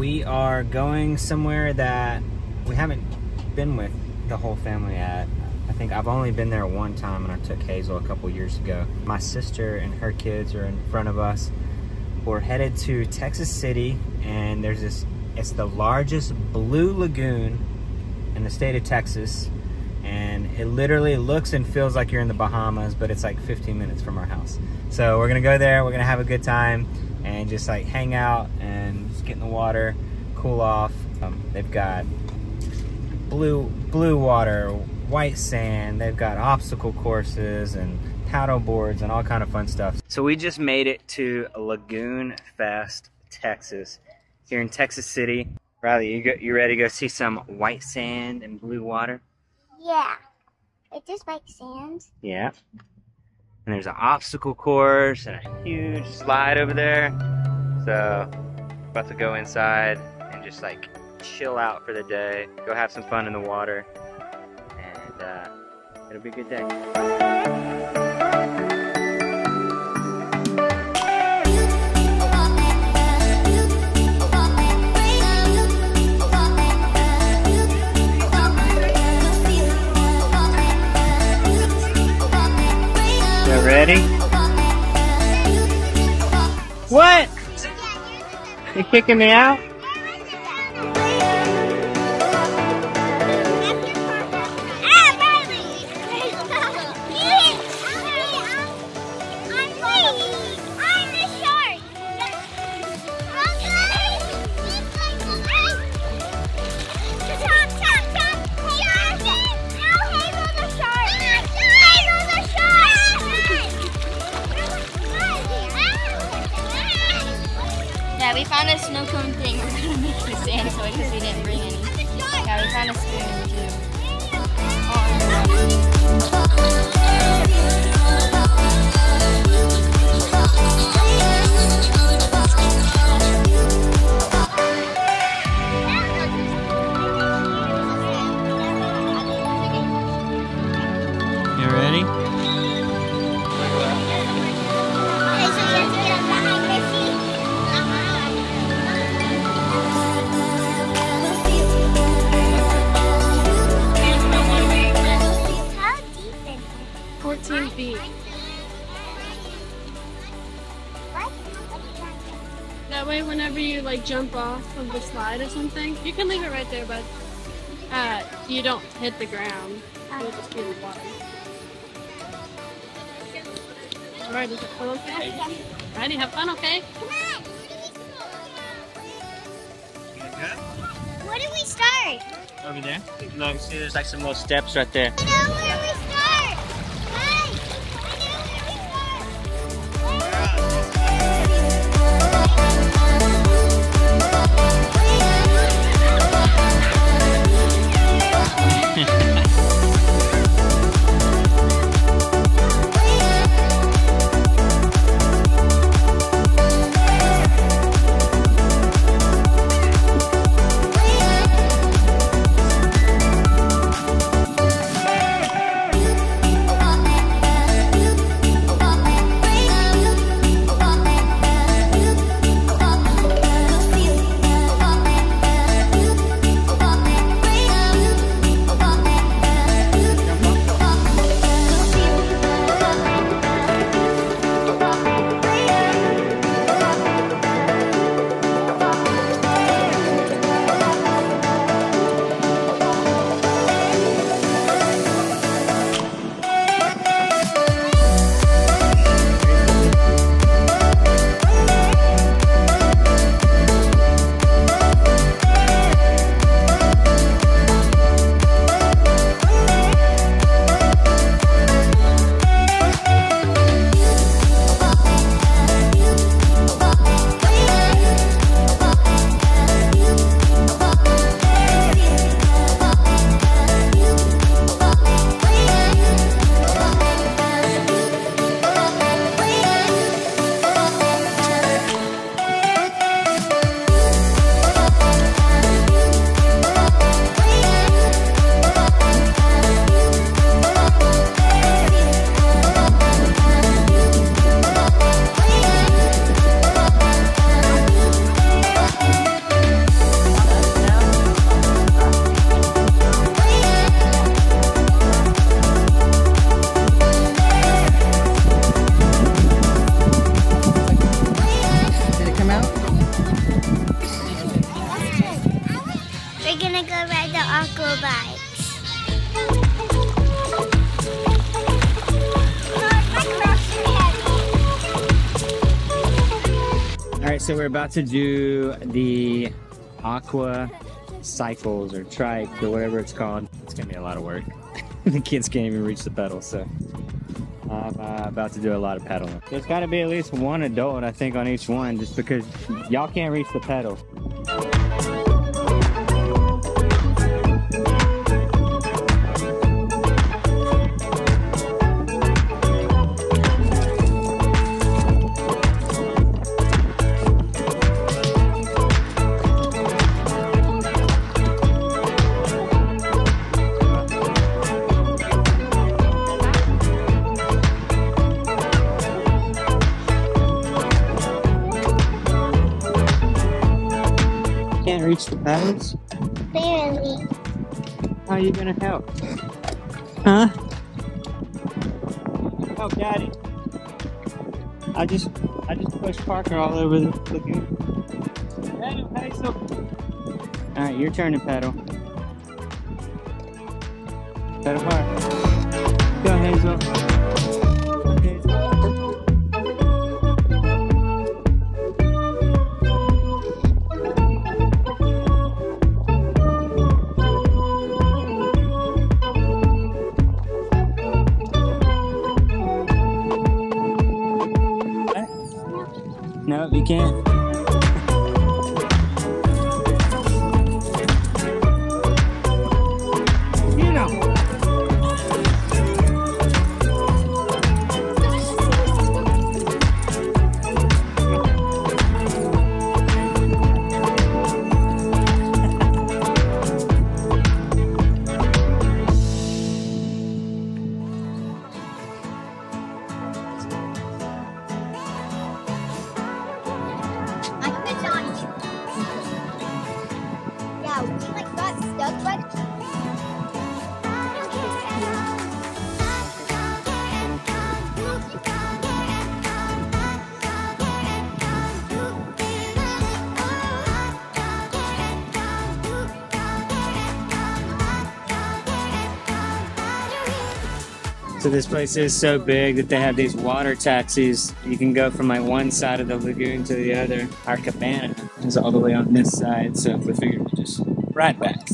we are going somewhere that we haven't been with the whole family at. I think I've only been there one time and I took Hazel a couple years ago. My sister and her kids are in front of us. We're headed to Texas City and there's this, it's the largest blue lagoon in the state of Texas. And it literally looks and feels like you're in the Bahamas, but it's like 15 minutes from our house. So we're gonna go there, we're gonna have a good time and just like hang out and just get in the water, cool off. Um, they've got blue blue water, white sand. They've got obstacle courses and paddle boards and all kind of fun stuff. So we just made it to Lagoon Fest, Texas, here in Texas City. Riley, you go, you ready to go see some white sand and blue water? Yeah. It just like sand. Yeah. And there's an obstacle course and a huge slide over there. So, about to go inside and just like chill out for the day, go have some fun in the water, and uh, it'll be a good day. Ready? What? You kicking me out? Like jump off of the slide or something, you can leave it right there, but uh, you don't hit the ground. You'll just be in the water. Alright, is it fun okay? Ready, have fun, okay? Where do we start? Over there. Look, see, there's like some little steps right there. Gonna go ride the aqua bikes. All right, so we're about to do the aqua cycles or trike or whatever it's called. It's gonna be a lot of work. the kids can't even reach the pedals, so I'm uh, about to do a lot of pedaling. There's got to be at least one adult, I think, on each one, just because y'all can't reach the pedal. Can't reach the pedals? Barely. How are you gonna help? Huh? Help daddy. I just I just pushed Parker all over the lagoon. Daniel, Hazel. Alright, your turn to pedal. Pedal hard. Go Hazel. No, So this place is so big that they have these water taxis. You can go from like one side of the lagoon to the other. Our cabana is all the way on this side, so we figured we'd just ride back.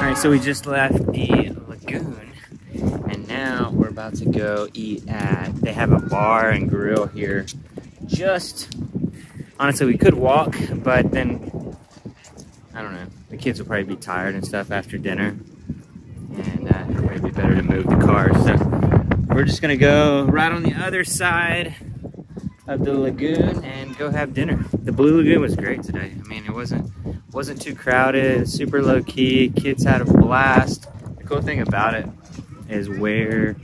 All right, so we just left the lagoon, and now we're about to go eat at. They have a bar and grill here. Just honestly, we could walk, but then I don't know. The kids will probably be tired and stuff after dinner, and uh, it might be better to move the car. So we're just gonna go right on the other side of the lagoon and go have dinner. The Blue Lagoon was great today. I mean, it wasn't wasn't too crowded, super low key. Kids had a blast. The cool thing about it is where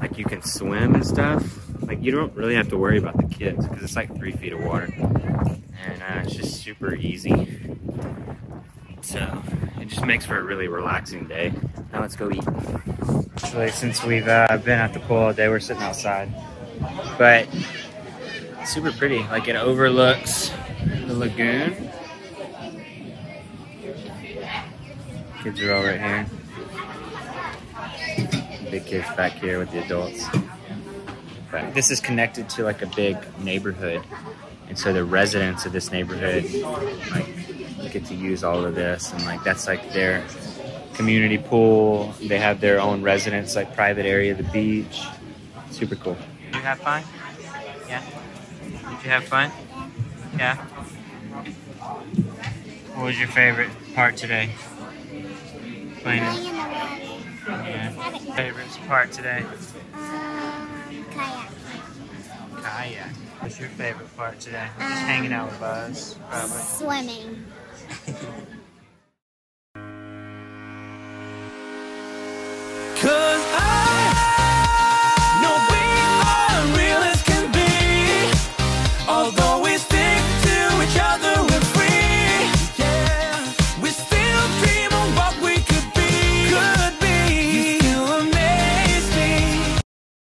like you can swim and stuff. Like you don't really have to worry about the kids because it's like three feet of water, and uh, it's just super easy. So it just makes for a really relaxing day. Now let's go eat. Actually, since we've uh, been at the pool all day, we're sitting outside, but super pretty. Like it overlooks the lagoon. Kids are all right here. Big kids back here with the adults. But this is connected to like a big neighborhood. And so the residents of this neighborhood like get to use all of this and like that's like their community pool. They have their own residence like private area the beach. Super cool. Did you have fun? Yeah. Did you have fun? Yeah. What was your favorite part today? Playing in Playing in the water. yeah. Favorite part today? Um, kayak. Kayak. What's your favorite part today? Just hanging out with Buzz, probably. Swimming.